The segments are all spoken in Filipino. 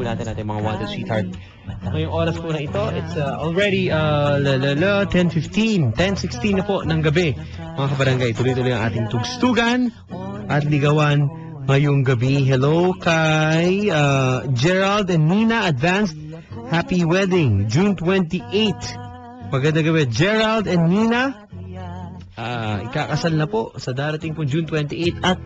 po natin natin mga wanted sweetheart. Ngayong oras po na ito, it's uh, already uh, la, la, la, 10.15, 10.16 na po ng gabi. Mga kabarangay, tuloy-tuloy ang ating tugstugan at ligawan ngayong gabi. Hello kay uh, Gerald and Nina Advanced Happy Wedding, June 28. Magandang gabi, Gerald and Nina. Ah, ikakasal na po sa darating po June 28 at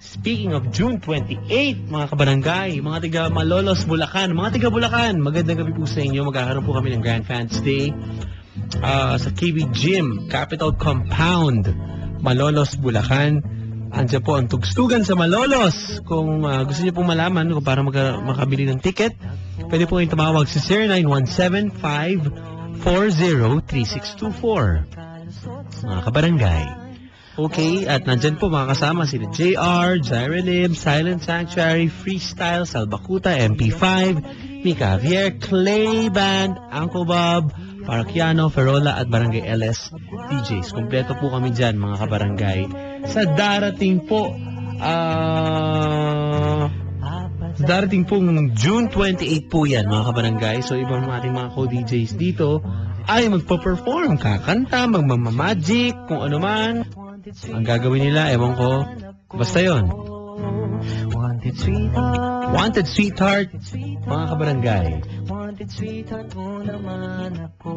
Speaking of June 28, mga kabarangay, mga tiga Malolos, Bulacan, mga tiga Bulacan, magandang gabi po sa inyo. Magkakaroon po kami ng Grand Fans Day ah, sa KB Gym, Capital Compound, Malolos, Bulacan. Andiyan po ang tugstugan sa Malolos. Kung ah, gusto niyo pong malaman kung para maka- makabili ng ticket, pwede po kayong tumawag sa 0917-540-3624. Mga kabarangay. Okay, at nandyan po mga kasama sila JR, Jyrelib, Silent Sanctuary, Freestyle, Salbakuta, MP5, Mika Javier, Clay Band, Uncle Bob, Parakiano, Ferola at Barangay LS DJs. Kompleto po kami dyan mga kabarangay. Sa darating po, ah... sa darating pong June 28 po yan mga kabarangay. So ibang mga ating mga co-DJs dito ay magpa-perform, kakanta, magmamamagic, kung ano man. Ang gagawin nila, ewan ko, basta yon. Wanted sweetheart, Wanted Sweetheart, mga kabarangay. wanted sweetheart mo naman ako.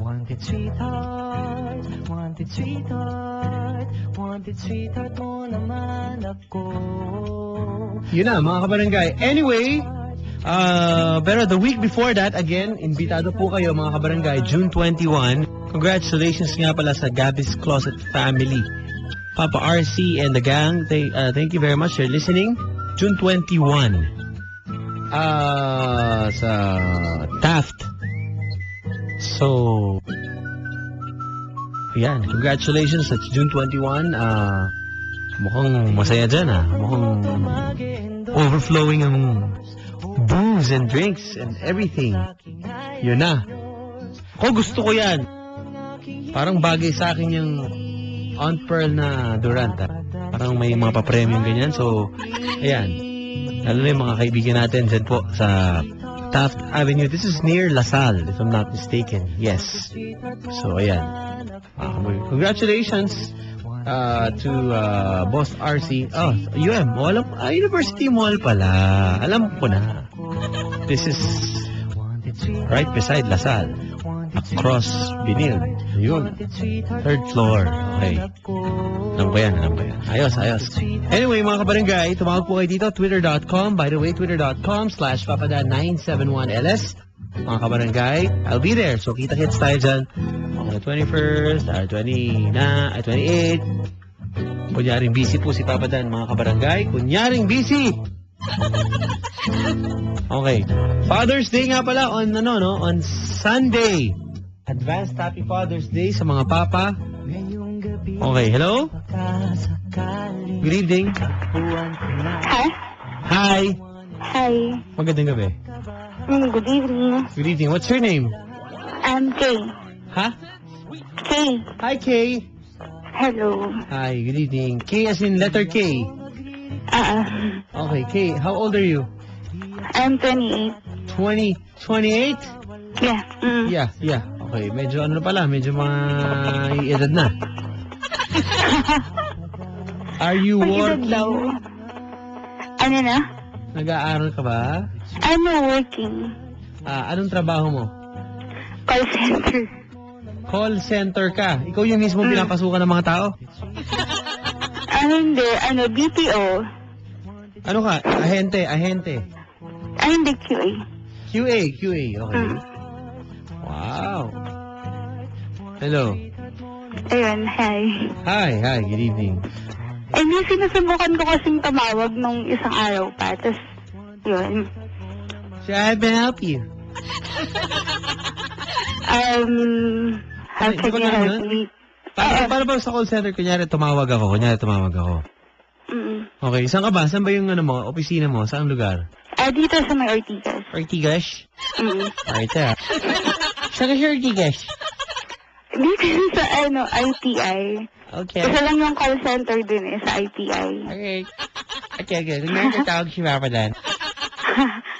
Wanted sweetheart, wanted sweetheart, wanted sweetheart mo naman ako. Yun na, mga kabarangay. Anyway, uh, pero the week before that, again, invitado po kayo mga kabarangay, June 21. Congratulations nga pala sa Gabby's Closet family. Papa RC and the gang, they, uh, thank you very much for listening. June 21. Ah, sa Taft. So, yan, congratulations. It's June 21. Ah, mukhang masaya dyan ah. Mukhang overflowing ang booze and drinks and everything. Yun na. Ako gusto ko yan. Parang bagay sa akin yung Aunt Pearl na Durant. ah. Parang may mga pa-premium ganyan. So, ayan. Lalo na yung mga kaibigan natin dyan po sa Taft Avenue. This is near Lasal, if I'm not mistaken. Yes. So, ayan. Ah, congratulations uh, to uh, Boss RC. Oh, UM. Alam, ah, University Mall pala. Alam ko na. This is right beside Lasal. Across Binil. Yun. Third floor. Okay. Alam ko yan, alam ko yan. Ayos, ayos. Anyway, mga kabarangay, tumawag po kayo dito, twitter.com. By the way, twitter.com slash papada971ls. Mga kabarangay, I'll be there. So, kita-kits tayo dyan. On the 21st, or 20 na, ay 28. Kunyaring busy po si Papa Dan, mga kabarangay. Kunyaring busy! Okay. Father's Day nga pala on ano no, on Sunday. Advanced Happy Father's Day sa mga papa. Okay, hello? Good evening. Hi. Hi. Hi. Magandang gabi. Mm, good evening. Good evening. What's your name? I'm Kay. Ha? Kay. Hi, Kay. Hello. Hi, good evening. K as in letter K. Uh, Okay, Kay, how old are you? I'm 28. 20, 28? Yeah. Mm. Yeah, yeah. Okay, medyo ano na pala, medyo mga edad na. Are you Pag edad daw. working? Ano na? Nag-aaral ka ba? I'm working. Ah, anong trabaho mo? Call center. Call center ka. Ikaw yung mismo Mm. pinapasukan ng mga tao? Ano hindi? Ano, BPO. Ano ka? Ahente, ahente. Ay, hindi QA. QA, QA. Okay. Mm. Wow. Hello. Ayun, hi. Hi, hi. Good evening. Eh, may sinusubukan ko kasing tumawag nung isang araw pa. Tapos, yun. Should I help you? Um, how Ay, di can you help me? Paano, Ah. paano ba sa call center? Kunyari, tumawag ako. Kunyari, tumawag ako. Mm. Okay, saan ka ba? Saan ba yung ano mo, opisina mo? Saan lugar? Ah, dito sa may Ortigas. Ortigas? Mm. Right there. Saan ka siya Ortigas? Dito sa ano, ITI. Okay. Isa lang yung call center dun eh, sa ITI. Okay. Okay, okay. Kunyari, tatawag si Papa Dan.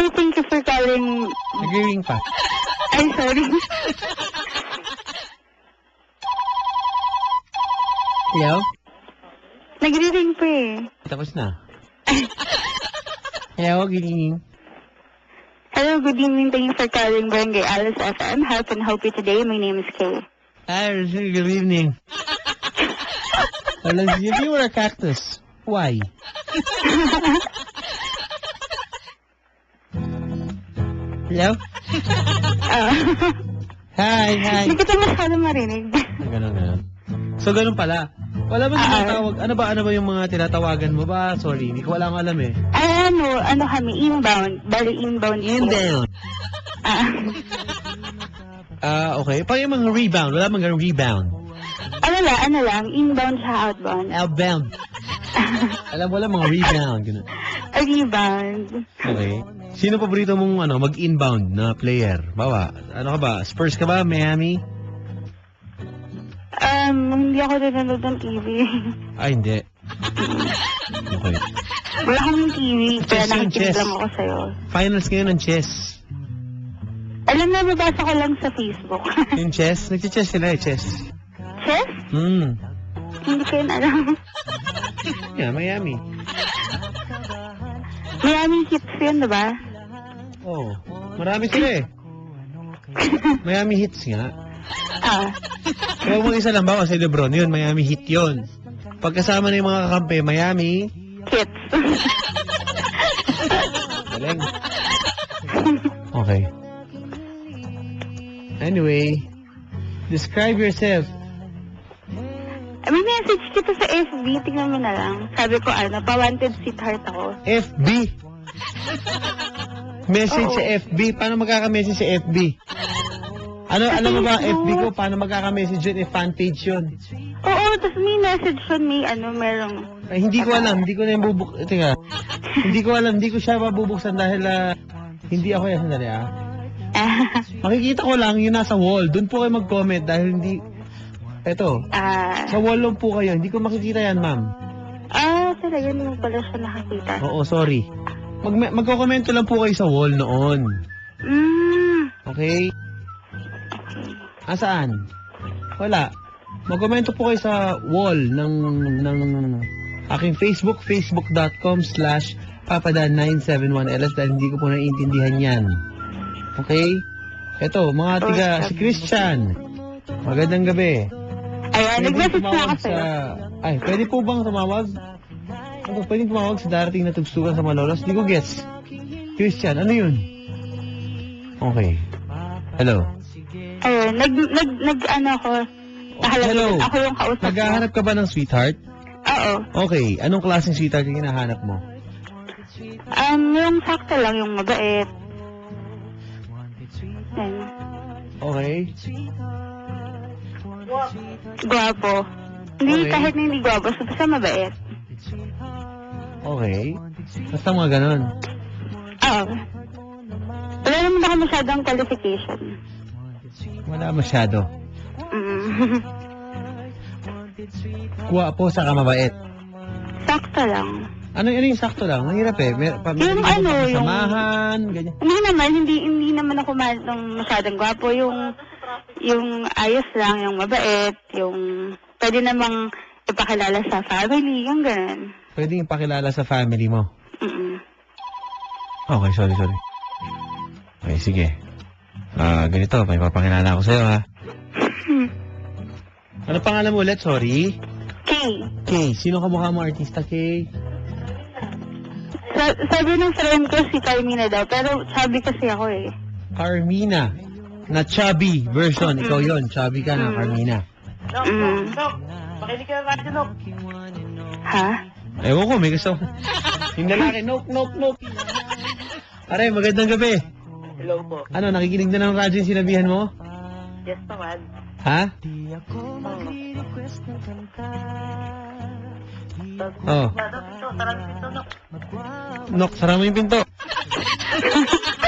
Hi, thank you for calling. Nag-ring pa. Ay, sorry. Hello? Nagre-ring pa eh. Tapos na. Hello, good evening. Hello, good evening. Thank you for calling Barangay Alice FM. How can I help you today? My name is Kay. Hi, good evening. Well, if you were a cactus, why? Hello? Ah, Hi, hi. Hindi kita masyado marinig. Ganun, ganun. So, ganun pala. Wala ba Ah, tinatawag? Ano ba, ano ba yung mga tinatawagan mo ba? Sorry, hindi ko wala akong alam eh. Ay, ano, ano kami, inbound. Bali, inbound. po. Ah, Ah, okay. Pag yung mga rebound, wala mang rebound. ano lang, ano lang, inbound sa outbound. Outbound. alam mo lang mga rebound. Ganun. A rebound. Okay. Sino paborito mong ano, mag-inbound na player? Bawa, ano ka ba? Spurs ka ba? Miami? Um, hindi ako nanonood ng TV. Ay, hindi. Okay. Wala kaming TV, kaya Chess yun, nakikinig chess. lang ako sa'yo. Finals ngayon ng chess. Alam na, nabasa ko lang sa Facebook. Yung chess? Nag-chess sila eh, chess. Chess? Hmm. Hindi ko yun alam. Yeah, Miami. Miami Hits yun, diba? Oh, marami sila eh. Miami Hits nga. Ah, Kaya mo isa lang ba sa Lebron, yun, Miami Heat yun. Pagkasama na yung mga kakampi, Miami, Hits. galing. Okay. Anyway, describe yourself. May message kita sa FB, tingnan mo na lang. Sabi ko, ano, pa-wanted sweetheart ako. FB. Message Oo. sa FB. Paano magkaka-message sa FB? Ano, alam mo ba, FB ko, paano magkaka-message yun? Eh, fan page yun. Oo, tapos may message yun, may ano, merong... Ay, hindi ko alam, hindi ko na yung bubuk... eh, Teka, hindi ko alam, hindi ko siya mabubuksan dahil ah, hindi ako yan, sandali ah. Makikita ko lang yung nasa wall. Doon po kayo mag-comment dahil hindi... Eto, Ah, sa wall lang po kayo. Hindi ko makikita yan, ma'am. ah, talaga naman pala siya nakakita. Oo, sorry. Mag magkokomento lang po kayo sa wall noon. Mm, Okay? Asaan? Wala. Magkomento po kayo sa wall ng ng aking Facebook, facebook.com slash papadan971ls dahil hindi ko po naiintindihan yan. Okay? Eto, mga tiga, si Christian. Magandang gabi. Ayan, Pwede nag-message na ako tumawag sa'yo. Ay, pwede po bang tumawag? Ano, pwede tumawag sa darating na tugstugan sa Malolos? Di ko gets. Christian, ano yun? Okay. Hello. Ayun, nag, nag, nag, ano ako, nakalagay Hello. doon. Ako yung kausap mo. Naghahanap ka ba ng sweetheart? Oo. Okay. Anong klaseng sweetheart yung hinahanap mo? Um, yung sakto lang, yung mabait. Ayun. Okay. Gwapo. Hindi, Okay. kahit na hindi gwapo, so basta mabait. Okay. Basta mga ganun. Oo. Wala naman ako masyadong qualification. Wala masyado. Mm. Kuwapo sa kamabait. sakto lang. Ano, ano yung sakto lang? Mahirap eh. Mer pa, Yung meron ano, yung- kasamahan, ganyan. Hindi naman, hindi hindi naman ako masyadong masyadong gwapo. Yung, yung ayos lang, yung mabait, yung pwede namang ipakilala sa family, yung ganun. Pwedeng ipakilala sa family mo. Mm-mm. Okay, sorry, sorry. Okay, sige. Ah, ganito, may papakilala ako sa'yo, ha? Ano pangalan mo ulit? Sorry. Okay. Kay. Sino ka mukha mo artista, Kay? Sa- sabi ng friend ko si Carmina daw, pero sabi kasi ako eh. Carmina. Na chubby version. Ikaw yon Chubby ka na, Mm. Carmina. Mm. Ha? Ewan ko, may gusto. Yung lalaki, nope, nope, nope. Pare, magandang gabi. Hello po. Ano, nakikinig na ng radyo yung sinabihan mo? Yes naman. Ha? Oh. Nok, sara mo yung pinto.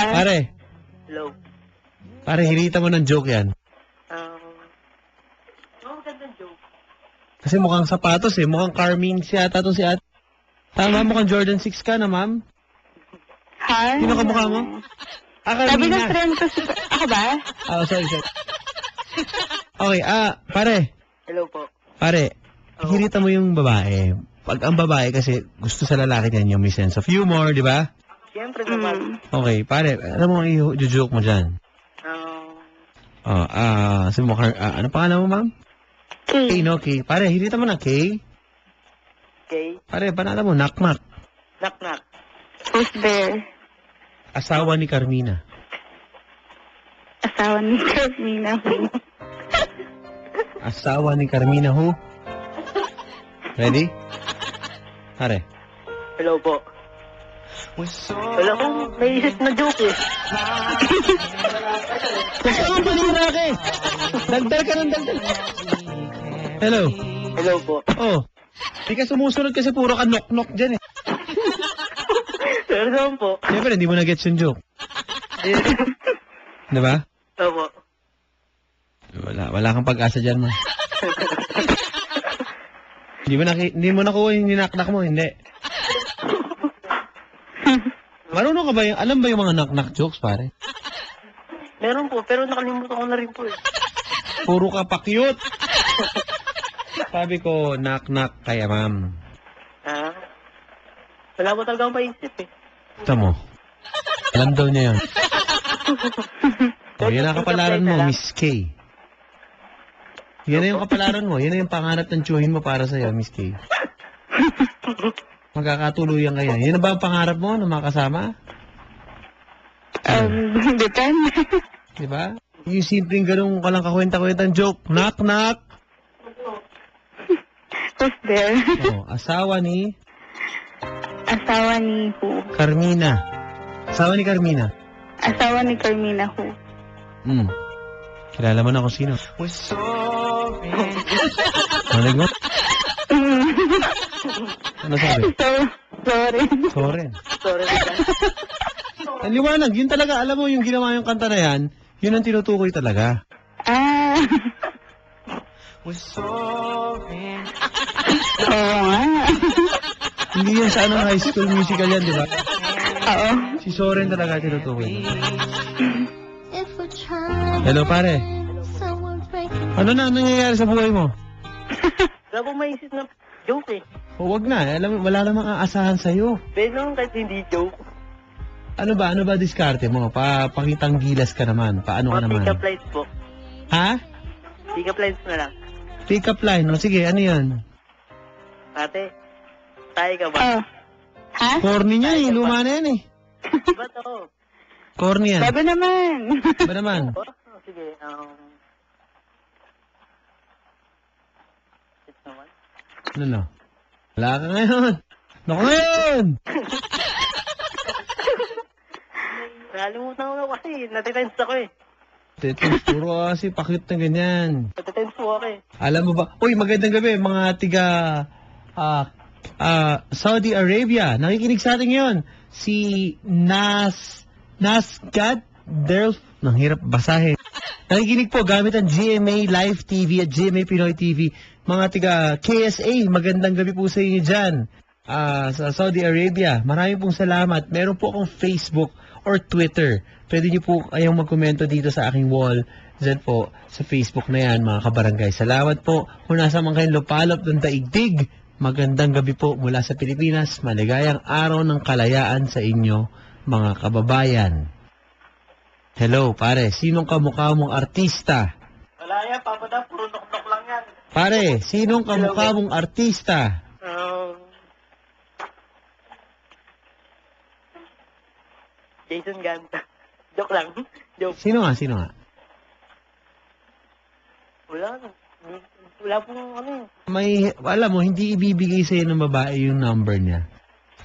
Pare, Hello. pare, hirita mo ng joke yan. Um, magandang joke. Kasi mukhang sapatos eh. Mukhang Carmine si ata to si at. Tama, mukhang Jordan 6 ka na, ma'am. Ha? Sino ka mukha mo? Ah, Sabi ng Carmina. friend ko, si... ako ba? Ah, sorry, sorry. Okay, ah, pare. Hello po. Pare, hirita mo yung babae. Pag ang babae kasi gusto sa lalaki niyan yung may sense of humor, di ba? Siyempre naman. Mm. Okay, pare, ano mo i-joke mo dyan? Um, Oh, ah, si mo, ah, ano pangalan mo, ma'am? Kay, K. no, Kay. Pare, hirita mo na, Kay. okay. Pare, pangalan mo, Nakmak. Knock knock. Who's there? Asawa ni Carmina. Asawa ni Carmina. Asawa ni Carmina who? Ready? Pare. Hello po. Wala akong naisip na joke eh. Gusto mo pa rin laki. Dagdal ka ng dagdal. Hello. Hello po. Oh. Hindi ka sumusunod kasi puro ka knock-knock dyan eh. Pero naman po. Siyempre, hindi mo na-gets yung joke. Di ba? Opo. Wala, wala kang pag-asa dyan, ma. hindi mo na, hindi mo nakuha yung ninaknak mo, hindi. Marunong ka ba yung, alam ba yung mga knock-knock jokes, pare? Meron po, pero nakalimutan ko na rin po eh. Puro ka pa cute. Sabi ko, knock-knock kaya, ma'am. Ha? Wala po talaga akong maisip eh. Ito mo. Alam daw niya yun. O, yan ang kapalaran mo, Miss K. Yan na yung kapalaran mo. Yan na yung pangarap ng tsuhin mo para sa'yo, Miss K. Magkakatuluyan kayo. Yan na ba ang pangarap mo na makasama? um, depende. Di ba? Yung simpleng ganung kalang kakwenta-kwentang joke. Knock, knock. Who's there? Oh, asawa ni Asawa ni who? Carmina. Asawa ni Carmina. Asawa ni Carmina who? Hmm. Kilala mo na kung sino. Malig mo? Ano sabi? so, sorry. Sorry na. Ang liwanag, yun talaga, alam mo yung ginawa yung kanta na yan, yun ang tinutukoy talaga. Ah. Oo nga. Hindi yun sa anong high school musical yan, di ba? Oo. Si Soren talaga tinutukoy. We're Hello, pare. we're Ano na ang nangyayari sa buhay mo? Wala akong maisip na joke eh. O, wag na. Alam, wala namang aasahan sa'yo. Pero naman kahit hindi joke. Ano ba? Ano ba diskarte mo? Pa, pakitang gilas ka naman. Paano ka Mga naman? pick-up lines po. Ha? Pick-up lines na lang. Pick up line. O, sige, ano yun? Ate, tayo ka ba? Oh. Ha? Corny niya eh. Luma na yan eh. Diba to? Corny yan. Sabi naman. Ba naman? Oh, sige, um... Ano no? Wala ka ngayon. Naku ngayon! Nakalimutan ko na kasi, natitense ako eh. Tito, puro kasi pakit na ganyan. Natitense po ako eh. Alam mo ba? Uy, magandang gabi, mga tiga ah ah, Saudi Arabia. Nakikinig sa atin ngayon. Si Nas Nasgad Delf. Nang hirap basahin. Nakikinig po gamit ang GMA Live TV at GMA Pinoy TV. Mga tiga KSA, magandang gabi po sa inyo dyan. Ah, sa Saudi Arabia. Maraming pong salamat. Meron po akong Facebook or Twitter. Pwede niyo po kayong magkomento dito sa aking wall. Diyan po, sa Facebook na yan, mga kabarangay. Salamat po. Kung nasa man kayong lupalop ng daigdig, magandang gabi po mula sa Pilipinas. Maligayang araw ng kalayaan sa inyo, mga kababayan. Hello, pare. Sinong kamukha mong artista? Wala yan, papada, puro nok-nok lang yan. Pare, sinong kamukha mong artista? Um... Jason Ganta. Joke lang. Joke. Sino nga, sino nga? Wala. Wala pong ano. May, alam mo, hindi ibibigay sa'yo ng babae yung number niya.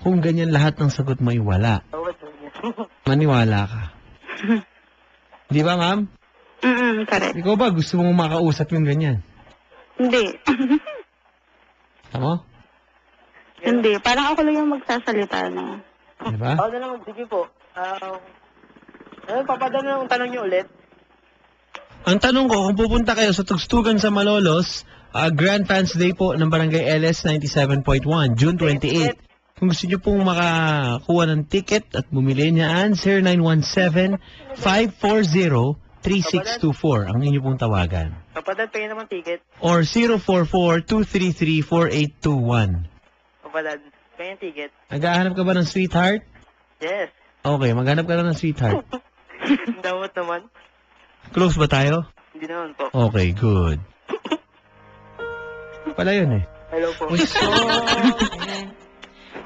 Kung ganyan lahat ng sagot mo ay wala. Maniwala ka. Di ba, ma'am? Mm correct. Ikaw ba gusto mong makausap yung ganyan? Hindi. Tama? Hindi. Parang ako lang yung magsasalita na. Di ba? Ako na lang, sige po. Um, ano, papadala ng tanong niyo ulit. Ang tanong ko, kung pupunta kayo sa Tugstugan sa Malolos, ah, Grand Fans Day po ng Barangay LS 97.1, June 28. Kung gusto nyo pong makakuha ng ticket at bumili niyan, 0917-540-3624 ang inyo pong tawagan. Kapadad, pahingin naman ticket. Or 044-233-4821. Kapadad, pahingin ticket. Naghahanap ka ba ng sweetheart? Yes. Okay, maghanap ka na ng sweetheart. Damot naman. Close ba tayo? Hindi naman po. Okay, good. Pala yun eh. Hello po.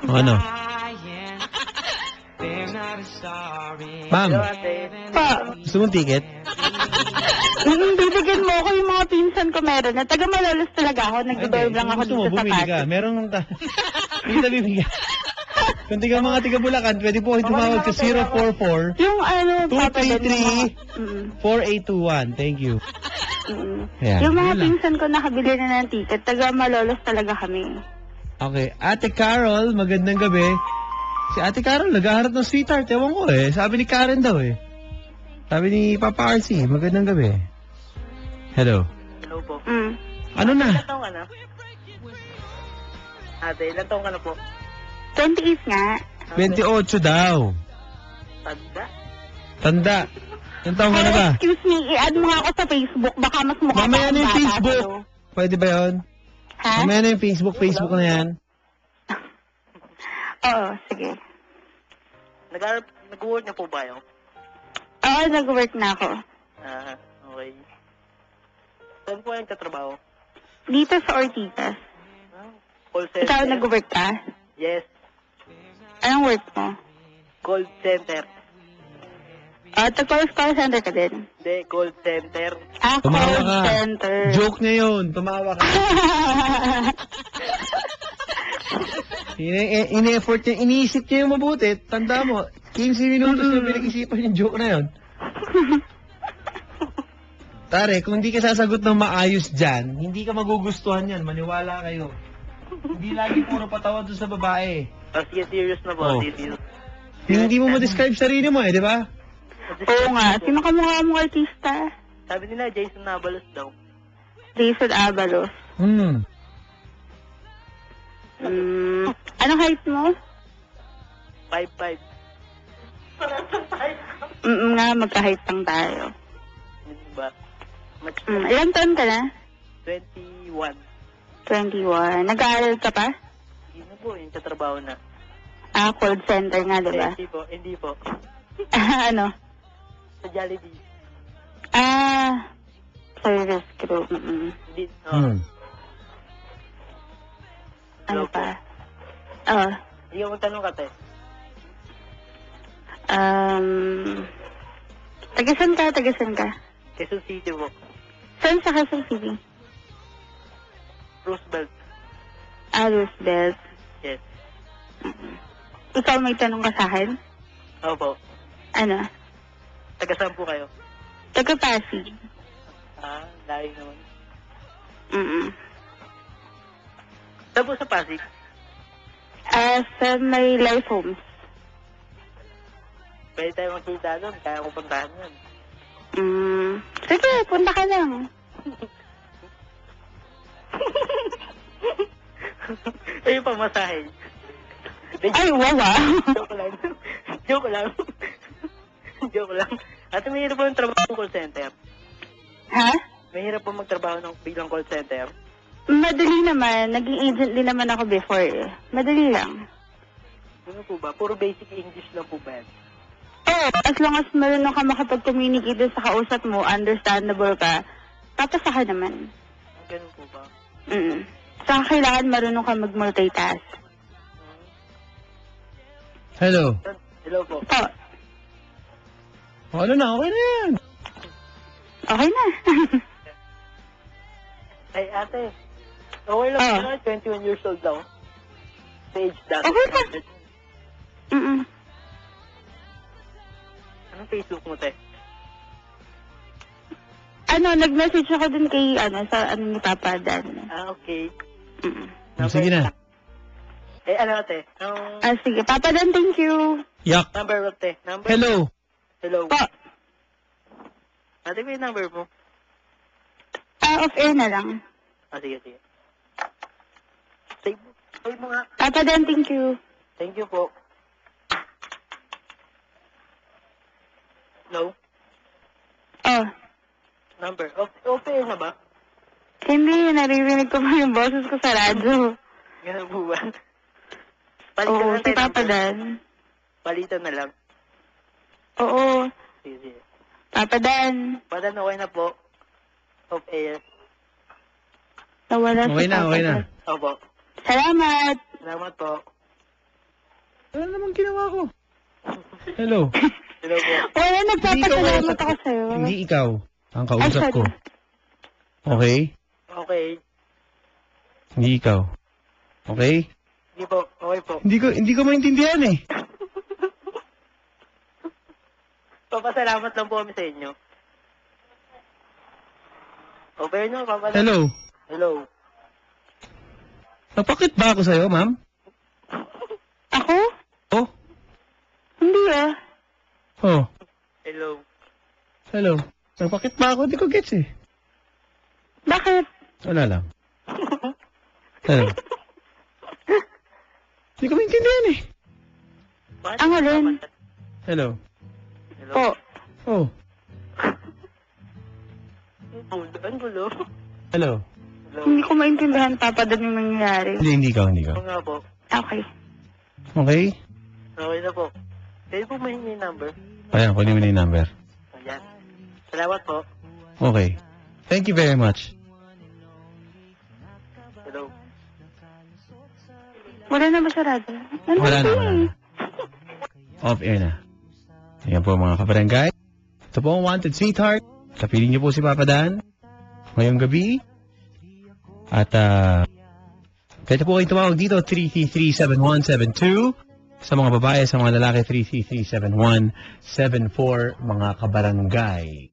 O ano? Ma'am. Pa, gusto mong ticket? Bibigyan mo ako yung mga pinsan ko meron. Na taga Malolos talaga ako. Nag-dorm lang ako dito sa bumili ka. Pasig. Meron ng ta... Hindi na bibigyan. Kung tiga mga tiga Bulacan, pwede po kayo tumawag sa 044 Yung ano, papadala ng mga... 4821. Mm, Thank you. mm. Ayan, yung mga yun lang. pinsan ko nakabili na ng ticket. Taga Malolos talaga kami. Okay. Ate Carol, magandang gabi. Si Ate Carol, naghaharap ng sweetheart. Ewan ko eh. Sabi ni Karen daw eh. Sabi ni Papa RC, magandang gabi. Hello. Hello po. Mm. Ano na? Ilan taong ka na? Ate, ilan taong ka na po? 28 nga. Ate, 28 daw. Tanda? Tanda. Ilang taong ka na ba? Excuse me, i-add mo nga ako sa Facebook. Baka mas mukha Mamaya na yung Facebook. Pwede ba yun? Ha? Mamaya na yung Facebook. Facebook na yan. Oo, sige. Nag-work na po ba yun? Oo, nag-work na ako. Ah, okay. Saan po yung katrabaho? Dito sa Ortigas. Ah, call center? Ikaw nag-work ka? Yes, Anong work mo? call center. Ah, uh, call call center ka din? Hindi, call center. Ah, Tumawa call ka. center. Joke na yun. Tumawa ka. Ini- eh, Ini-effort niya. Iniisip niya yung mabuti. Tanda mo, 15 minutos yung pinag-isipan yung joke na yun. Tare, kung hindi ka sasagot ng maayos dyan, hindi ka magugustuhan yan. Maniwala kayo. Hindi lagi puro patawa doon sa babae. Oh, sige, serious na po, Oh. serious. Hindi mo ma-describe sarili mo eh, di ba? Oo nga. Sino ka mukha mong artista? Sabi nila, Jason Nabalos daw. Jason Avalos. Hmm. Mm, anong height mo? 5'5". Mm, nga, magka-height lang tayo. Yun ba? Match Mm, ilang taon ka na? 21. 21. Nag-aaral ka pa? Hindi na po, yung katrabaho na. Ah, call center nga, di ba? Hindi po, hindi po. ano? Sa Jollibee. Ah, service crew. Mm-mm. Hindi, oh. Hmm. Ano Hello po. pa? Oh, Hindi ka magtanong ka, te. um, tagasan ka, tagasan ka. Quezon City po. Saan sa Quezon City? Roosevelt. Ah, Roosevelt. Yes. Mm-mm. Ikaw may tanong ka sa akin? Opo. Ano? Taga saan po kayo? Taga Pasig. Ah, layo naman. Mm-mm. Saan po sa Pasig? Ah, sa may life homes. Pwede tayo magkita doon. Kaya ko puntahan yun. Mm. Sige, punta ka lang. Eh, yung pamasahe. Ay, wawa. Joke lang. Joke lang. Joke lang. Ate, may hirap po yung trabaho ng call center. ha? May hirap po magtrabaho ng bilang call center. Madali naman. Naging agent din naman ako before eh. Madali lang. Ano po ba? Puro basic English lang po ba yan? Oo, as long as marunong ka makapag-communicate dun sa kausap mo, understandable ka, papasa ka naman. Ganun po ba? Mm. Saka kailangan marunong ka mag-multitask. Hello. Hello po. Oo, O, ano na? Okay na yan. okay na. Ay, ate. Okay lang Ah. oh. 21 years old daw. Age dati. Okay lang. Mm-mm. Anong Facebook mo, te? Ano, nag-message ako dun kay, ano, sa, ano, ni Papa Dan. Ah, okay. Mm. Sige na. Eh, ano, ate? Ang Ah, sige. Papa Dan, thank you. Yak. number mo, te? Number? Hello. Hello. Po. Ate, may number mo? Ah, off-air na lang. Ah, sige, sige. Save mo nga. Papa Dan, thank you. Thank you po. Hello? Oh, Number. Okay, okay na ba? hindi, naririnig ko pa yung boses ko sa radyo. Ganun po ba? Oo, na si tayo Papa number. Dan. Palitan na lang. Oo, Sige, sige. Papa Dan. Padan okay na po. Off air. Nawala Okay si na, Papa okay na. Dan. Opo. Salamat. Salamat po. Ano naman ginawa ko? Hello. Hello po. Wala, nagpapasalamat ako ko. sa'yo. Hindi ikaw. Ang kausap ko. Okay? Okay. Hindi ikaw. Okay? Hindi po. Okay po. Hindi ko hindi ko maintindihan eh. Papasalamat lang po kami sa inyo. Okay no, papasalamat. Hello. Hello. Napakit ba ako sa'yo, ma'am? Ako? Oh. Hindi ah. Oh. Hello. Hello. Napakit ba ako? Hindi ko gets eh. Bakit? Wala lang. Hello. Hindi ko maintindihan eh. Bakit Ang alin? Hello. Hello. Po. Oh. Ang gulo. Hello. Hello. Hindi ko maintindihan, Papa Dan, yung nangyayari. Hindi, hindi ikaw, hindi ikaw. Oo nga po. Okay. Okay? Okay na po. Pwede po mahingi yung number. Ayan, kunin mo na yung number. Ayan. Salamat po. Okay. Thank you very much. Hello. Wala na ba sa radyo? Nandun Wala na, wala eh. na. Off air na. Ayan po mga kabarangay. Ito po ang Wanted Sweetheart. Kapiling niyo po si Papa Dan ngayong gabi. At uh, pwede po kayong tumawag dito 333-7172. Sa mga babae, sa mga lalaki 333-7174 mga kabarangay.